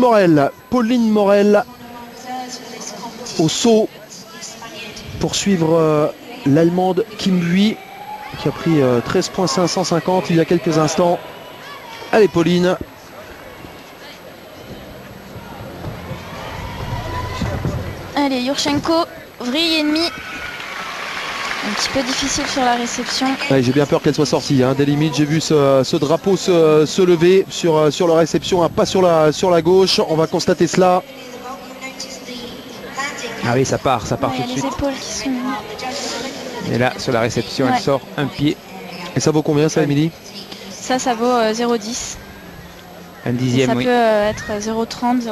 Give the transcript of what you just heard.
Morel, Pauline Morel au saut pour suivre euh, l'Allemande Kim Bui qui a pris euh, 13.550 il y a quelques instants. Allez Pauline. Allez, Yurchenko, vrille et demi. Un petit peu difficile sur la réception. Ouais, j'ai bien peur qu'elle soit sortie. Hein. Des limites, j'ai vu ce, ce drapeau se, se lever sur, euh, sur la réception, hein, pas sur la, sur la gauche. On va constater cela. Ah oui, ça part, ça part Ouais, tout de suite. sont... Et là, sur la réception, Ouais. elle sort un pied, Et ça vaut combien ça, Émilie? Ça, ça vaut euh, 0,10. un Et dixième, Ça oui. peut euh, être 0,30, 0,50.